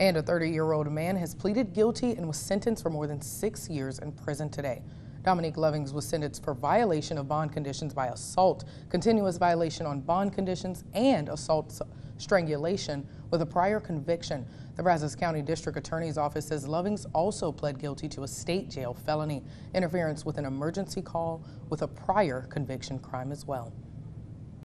And a 30-year-old man has pleaded guilty and was sentenced for more than six years in prison today. Dominique Lovings was sentenced for violation of bond conditions by assault, continuous violation on bond conditions, and assault strangulation with a prior conviction. The Brazos County District Attorney's Office says Lovings also pled guilty to a state jail felony, interference with an emergency call with a prior conviction crime as well.